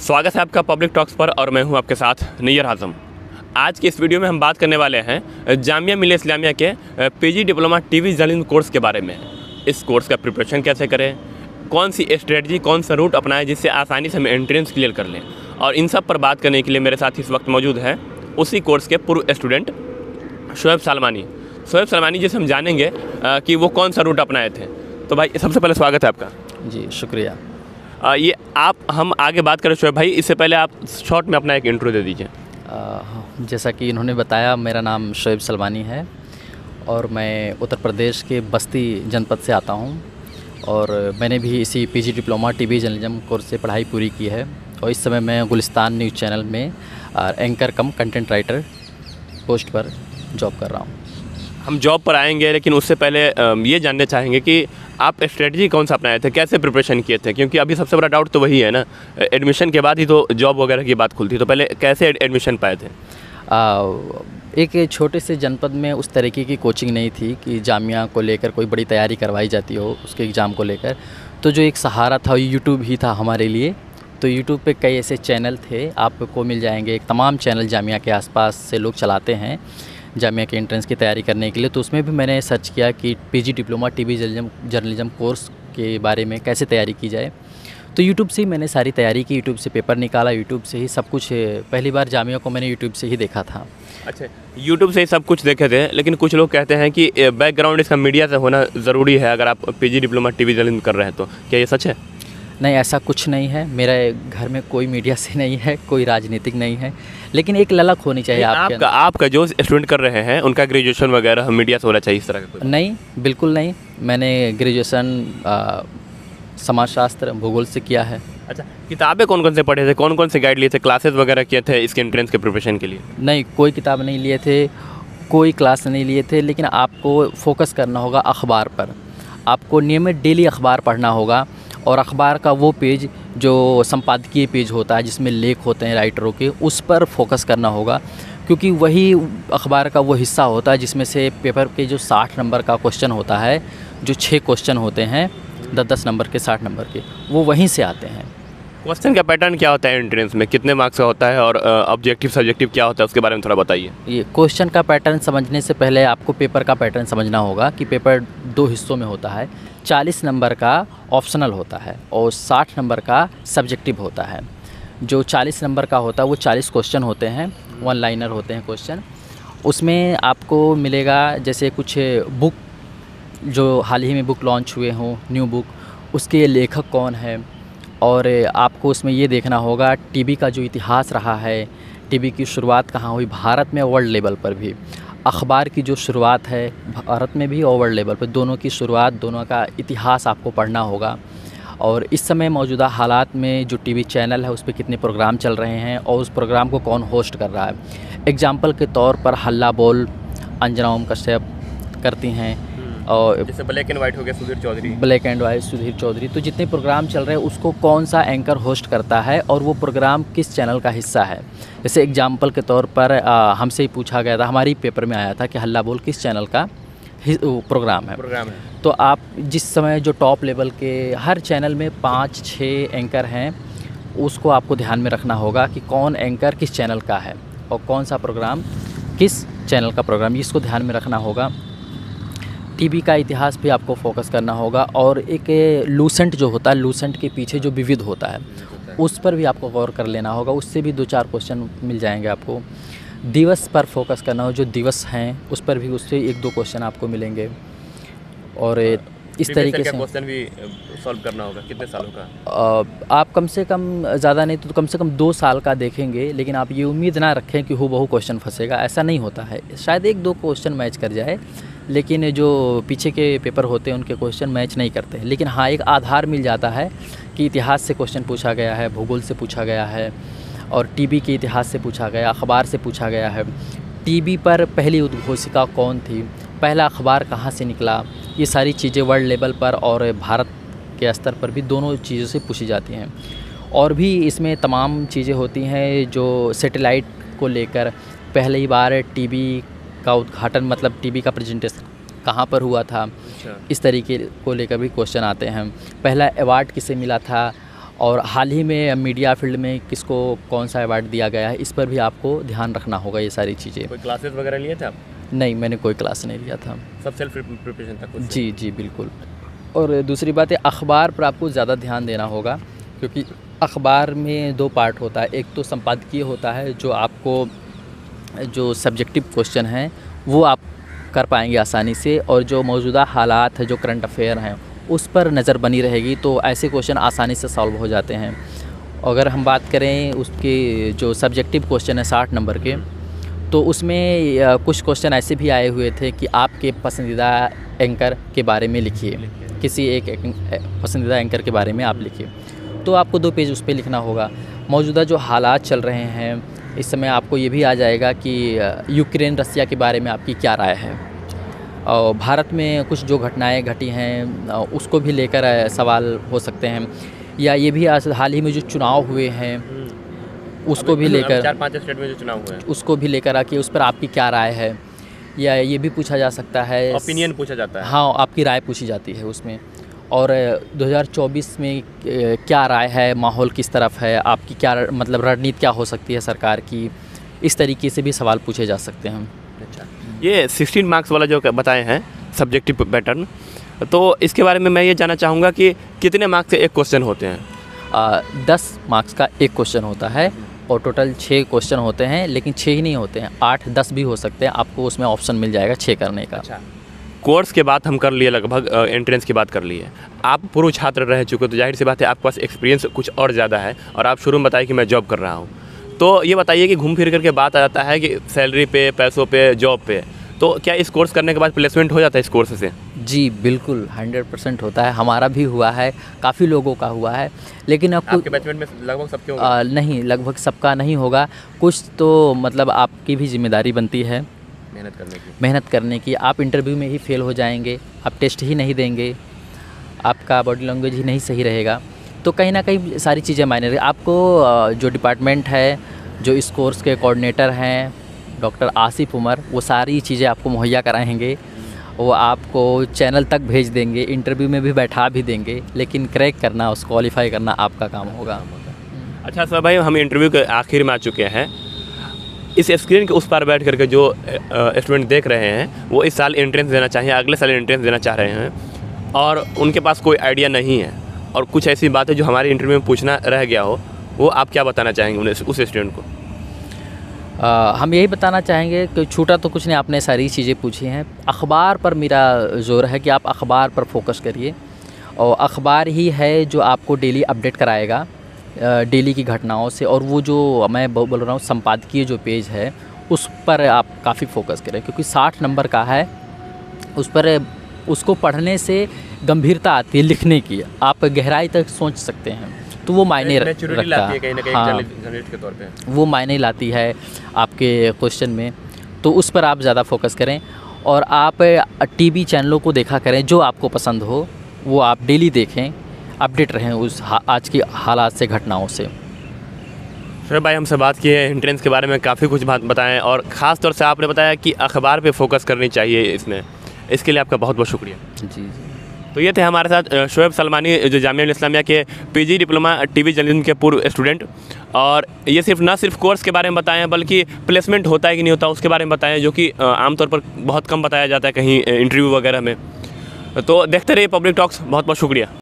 स्वागत है आपका पब्लिक टॉक्स पर और मैं हूँ आपके साथ नैयर आज़म। आज के इस वीडियो में हम बात करने वाले हैं जामिया मिलिया इस्लामिया के PG diploma TV journalism course के बारे में। इस कोर्स का प्रिपरेशन कैसे करें? कौन सी स्ट्रेटजी कौन सा रूट अपनाएँ जिससे आसानी से हम एंट्रेंस क्लियर कर लें? और इन सब पर बात करने के लिए मेरे साथ इस वक्त मौजूद हैं उसी कोर्स के पूर्व स्टूडेंट शोएब सलमानी। शोएब सलमानी जिसे हम जानेंगे कि वो कौन सा रूट अपनाए थे। तो भाई, सबसे पहले स्वागत है आपका। जी, शुक्रिया। ये आप हम आगे बात करें शोएब भाई इससे पहले आप शॉर्ट में अपना एक इंट्रो दे दीजिए। जैसा कि इन्होंने बताया मेरा नाम शोएब सलमानी है और मैं उत्तर प्रदेश के बस्ती जनपद से आता हूँ और मैंने भी इसी PG diploma TV journalism course से पढ़ाई पूरी की है और इस समय मैं गुलिस्तान न्यूज़ चैनल में anchor cum content writer post पर जॉब कर रहा हूँ। हम जॉब पर आएँगे लेकिन उससे पहले ये जानना चाहेंगे कि आप स्ट्रेटजी कौन सा अपनाए थे? कैसे प्रिपरेशन किए थे? क्योंकि अभी सबसे बड़ा डाउट तो वही है ना। एडमिशन के बाद ही तो जॉब वगैरह की बात खुलती तो पहले कैसे एडमिशन पाए थे? आ, एक छोटे से जनपद में उस तरीके की कोचिंग नहीं थी कि जामिया को लेकर कोई बड़ी तैयारी करवाई जाती हो उसके एग्ज़ाम को लेकर। तो जो एक सहारा था यूट्यूब ही था हमारे लिए। तो यूट्यूब पे कई ऐसे चैनल थे आपको मिल जाएँगे। तमाम चैनल जामिया के आसपास से लोग चलाते हैं। जामिया के एंट्रेंस की तैयारी करने के लिए तो उसमें भी मैंने सर्च किया कि PG diploma TV journalism journalism course के बारे में कैसे तैयारी की जाए। तो यूट्यूब से ही मैंने सारी तैयारी की यूट्यूब से पेपर निकाला यूट्यूब से ही सब कुछ, पहली बार जामिया को मैंने यूट्यूब से ही देखा था। अच्छा यूट्यूब से ही सब कुछ देखे थे, लेकिन कुछ लोग कहते हैं कि बैकग्राउंड इसका मीडिया से होना ज़रूरी है, अगर आप पीजी डिप्लोमा टीवी जर्नलिज्म कर रहे हैं तो। क्या ये सच है? नहीं ऐसा कुछ नहीं है। मेरे घर में कोई मीडिया से नहीं है कोई राजनीतिक नहीं है। लेकिन एक ललक होनी चाहिए आपके आपका आपका जो स्टूडेंट कर रहे हैं उनका ग्रेजुएशन वगैरह मीडिया से होना चाहिए इस तरह का नहीं बिल्कुल नहीं। मैंने ग्रेजुएशन आ, समाजशास्त्र भूगोल से किया है। अच्छा किताबें कौन कौन से पढ़े थे? कौन कौन से गाइड लिए थे? क्लासेस वगैरह किए थे इसके एंट्रेंस के प्रिपरेशन के लिए? नहीं कोई किताब नहीं लिए थे कोई क्लास नहीं लिए थे लेकिन आपको फोकस करना होगा अखबार पर। आपको नियमित डेली अखबार पढ़ना होगा। और अखबार का वो पेज, जो संपादकीय पेज होता है, जिसमें लेख होते हैं राइटरों के, उस पर फोकस करना होगा। क्योंकि वही अखबार का वो हिस्सा होता है, जिसमें से पेपर के जो साठ नंबर का क्वेश्चन होता है, जो छः क्वेश्चन होते हैं, दस दस नंबर के, साठ नंबर के, वो वहीं से आते हैं। क्वेश्चन का पैटर्न क्या होता है एंट्रेंस में? कितने मार्क्स का होता है और ऑब्जेक्टिव सब्जेक्टिव क्या होता है? उसके बारे में थोड़ा बताइए। ये क्वेश्चन का पैटर्न समझने से पहले आपको पेपर का पैटर्न समझना होगा कि पेपर दो हिस्सों में होता है। 40 नंबर का ऑप्शनल होता है और 60 नंबर का सब्जेक्टिव होता है। जो 40 नंबर का होता है, वो 40 क्वेश्चन होते हैं। वन लाइनर होते हैं क्वेश्चन उसमें आपको मिलेगा जैसे कुछ बुक जो हाल ही में बुक लॉन्च हुए हों न्यू बुक उसके लेखक कौन है? और आपको उसमें ये देखना होगा टीवी का जो इतिहास रहा है टीवी की शुरुआत कहाँ हुई? भारत में वर्ल्ड लेवल पर भी। अखबार की जो शुरुआत है, भारत में भी और वर्ल्ड लेवल पर, दोनों की शुरुआत, दोनों का इतिहास आपको पढ़ना होगा। और इस समय मौजूदा हालात में जो टीवी चैनल है, उस पर कितने प्रोग्राम चल रहे हैं और उस प्रोग्राम को कौन होस्ट कर रहा है? एग्ज़ाम्पल के तौर पर हल्ला बोल, अंजना ओम कश्यप करती हैं। और जैसे ब्लैक एंड वाइट हो गया Sudhir Chaudhary. Black and white Sudhir Chaudhary. तो जितने प्रोग्राम चल रहे हैं उसको कौन सा एंकर होस्ट करता है और वो प्रोग्राम किस चैनल का हिस्सा है? जैसे एग्ज़ाम्पल के तौर पर हमसे ही पूछा गया था हमारी पेपर में आया था कि हल्ला बोल किस चैनल का प्रोग्राम है। प्रोग्राम है। तो आप जिस समय जो टॉप लेवल के हर चैनल में पाँच छः एंकर हैं उसको आपको ध्यान में रखना होगा कि कौन एंकर किस चैनल का है और कौन सा प्रोग्राम किस चैनल का प्रोग्राम इसको ध्यान में रखना होगा। टीवी का इतिहास भी आपको फोकस करना होगा और एक लूसेंट जो होता है लूसेंट के पीछे जो विविध होता है उस पर भी आपको गौर कर लेना होगा। उससे भी दो चार क्वेश्चन मिल जाएँगे आपको। दिवस पर फोकस करना हो जो दिवस हैं उस पर भी उससे एक दो क्वेश्चन आपको मिलेंगे। और इस तरीके से क्वेश्चन भी सॉल्व करना होगा कितने सालों का? आप कम से कम ज़्यादा नहीं तो कम से कम दो साल का देखेंगे लेकिन आप ये उम्मीद ना रखें कि हो बहु क्वेश्चन फंसेगा ऐसा नहीं होता है। शायद एक दो क्वेश्चन मैच कर जाए लेकिन जो पीछे के पेपर होते हैं, उनके क्वेश्चन मैच नहीं करते लेकिन हाँ एक आधार मिल जाता है कि इतिहास से क्वेश्चन पूछा गया है, भूगोल से पूछा गया है, और टीबी के इतिहास से पूछा गया, अखबार से पूछा गया है। टीबी पर पहली उद्घोषिका कौन थी? पहला अखबार कहाँ से निकला? ये सारी चीज़ें वर्ल्ड लेवल पर और भारत के स्तर पर भी दोनों चीज़ों से पूछी जाती हैं। और भी इसमें तमाम चीज़ें होती हैं जो सेटेलाइट को लेकर पहली बार टीवी का उद्घाटन मतलब टीवी का प्रेजेंटेशन कहाँ पर हुआ था? अच्छा। इस तरीके को लेकर भी क्वेश्चन आते हैं। पहला अवार्ड किसे मिला था? और हाल ही में मीडिया फ़ील्ड में किसको कौन सा अवार्ड दिया गया है? इस पर भी आपको ध्यान रखना होगा ये सारी चीज़ें। कोई क्लासेस वगैरह लिए थे आप? नहीं मैंने कोई क्लास नहीं लिया था। सब सेल्फ प्रिपरेशन था से? जी जी बिल्कुल। और दूसरी बात है अखबार पर आपको ज़्यादा ध्यान देना होगा क्योंकि अखबार में दो पार्ट होता है। एक तो संपादकीय होता है जो आपको जो सब्जेक्टिव क्वेश्चन हैं, वो आप कर पाएँगे आसानी से और जो मौजूदा हालात है, जो करंट अफेयर हैं, उस पर नज़र बनी रहेगी तो ऐसे क्वेश्चन आसानी से सॉल्व हो जाते हैं। अगर हम बात करें उसके जो सब्जेक्टिव क्वेश्चन है साठ नंबर के तो उसमें कुछ क्वेश्चन ऐसे भी आए हुए थे कि आपके पसंदीदा एंकर के बारे में लिखिए। किसी एक एक- पसंदीदा एंकर के बारे में आप लिखिए। तो आपको दो पेज उस पर लिखना होगा। मौजूदा जो हालात चल रहे हैं इस समय आपको ये भी आ जाएगा कि यूक्रेन रसिया के बारे में आपकी क्या राय है? और भारत में कुछ जो घटनाएँ घटी हैं उसको भी लेकर सवाल हो सकते हैं। या ये भी हाल ही में जो चुनाव हुए हैं उसको भी लेकर चार पाँच स्टेट में जो चुनाव हुए हैं। उसको भी लेकर आके उस पर आपकी क्या राय है? या ये भी पूछा जा सकता है? ओपिनियन पूछा जाता है। हाँ आपकी राय पूछी जाती है उसमें। और अ, 2024 में क्या राय है? माहौल किस तरफ़ है? आपकी क्या मतलब रणनीति क्या हो सकती है सरकार की? इस तरीके से भी सवाल पूछे जा सकते हैं अच्छा। ये सिक्सटीन मार्क्स वाला जो बताए हैं सब्जेक्टिव पैटर्न तो इसके बारे में मैं ये जानना चाहूँगा कि कितने मार्क्स एक क्वेश्चन होते हैं? आ, दस मार्क्स का एक क्वेश्चन होता है और टोटल छः क्वेश्चन होते हैं लेकिन छः ही नहीं होते हैं। आठ दस भी हो सकते हैं। आपको उसमें ऑप्शन मिल जाएगा छः करने का। कोर्स के बाद हम कर लिए लगभग एंट्रेंस की बात कर लिए। आप पूर्व छात्र रह चुके हो, तो ज़ाहिर सी बात है आपके पास एक्सपीरियंस कुछ और ज़्यादा है और आप शुरू में बताइए कि मैं जॉब कर रहा हूँ। तो ये बताइए कि घूम फिर करके बात आ जाता है कि सैलरी पे पैसों पे जॉब पे। तो क्या इस कोर्स करने के बाद प्लेसमेंट हो जाता है इस कोर्स से? जी बिल्कुल हंड्रेड परसेंट होता है। हमारा भी हुआ है काफ़ी लोगों का हुआ है लेकिन अब आपके बैचमेंट में लगभग सबके होंगे? नहीं लगभग सबका नहीं होगा। कुछ तो मतलब आपकी भी ज़िम्मेदारी बनती है। मेहनत करने की? मेहनत करने की। आप इंटरव्यू में ही फेल हो जाएँगे आप टेस्ट ही नहीं देंगे आपका बॉडी लैंग्वेज ही नहीं सही रहेगा। तो कहीं ना कहीं सारी चीज़ें मायने रहे आपको जो डिपार्टमेंट है जो इस कोर्स के कोऑर्डिनेटर हैं डॉक्टर आसिफ उमर वो सारी चीज़ें आपको मुहैया कराएँगे। वो आपको चैनल तक भेज देंगे इंटरव्यू में भी बैठा भी देंगे लेकिन क्रैक करना उस क्वालिफाई करना आपका काम होगा। अच्छा सर भाई हम इंटरव्यू के आखिर में आ चुके हैं। इस स्क्रीन के उस पार बैठ करके जो स्टूडेंट देख रहे हैं वो इस साल एंट्रेंस देना चाहिए अगले साल एंट्रेंस देना चाह रहे हैं और उनके पास कोई आइडिया नहीं है और कुछ ऐसी बातें जो हमारे इंटरव्यू में पूछना रह गया हो वो आप क्या बताना चाहेंगे उन्हें उस स्टूडेंट को? आ, हम यही बताना चाहेंगे कि छूटा तो कुछ नहीं आपने सारी चीज़ें पूछी हैं। अखबार पर मेरा ज़ोर है कि आप अखबार पर फोकस करिए और अखबार ही है जो आपको डेली अपडेट कराएगा। डेली की घटनाओं से और वो जो मैं बोल रहा हूँ संपादकीय जो पेज है उस पर आप काफ़ी फोकस करें क्योंकि साठ नंबर का है उस पर उसको पढ़ने से गंभीरता आती है लिखने की आप गहराई तक सोच सकते हैं तो वो मायने रखता है। कहीं ना कहीं हाँ। जर्नलिस्ट जर्नलिस्ट के तौर पे। वो मायने लाती है आपके क्वेश्चन में तो उस पर आप ज़्यादा फोकस करें और आप टीवी चैनलों को देखा करें जो आपको पसंद हो वो आप डेली देखें। अपडेट रहें उस आज की हालात से घटनाओं से। शोएब भाई हमसे बात की है इंट्रेंस के बारे में काफ़ी कुछ बात बताएँ और ख़ास तौर से आपने बताया कि अखबार पे फोकस करनी चाहिए इसमें। इसके लिए आपका बहुत बहुत शुक्रिया। जी जी। तो ये थे हमारे साथ शोएब सलमानी जो जामिया इस्लामिया के पीजी डिप्लोमा टीवी जर्नलिज्म के पूर्व स्टूडेंट। और ये सिर्फ़ ना सिर्फ़ कोर्स के बारे में बताएँ बल्कि प्लेसमेंट होता है कि नहीं होता उसके बारे में बताएँ जो कि आमतौर पर बहुत कम बताया जाता है कहीं इंटरव्यू वगैरह में। तो देखते रहिए पब्लिक टॉक्स बहुत बहुत शुक्रिया।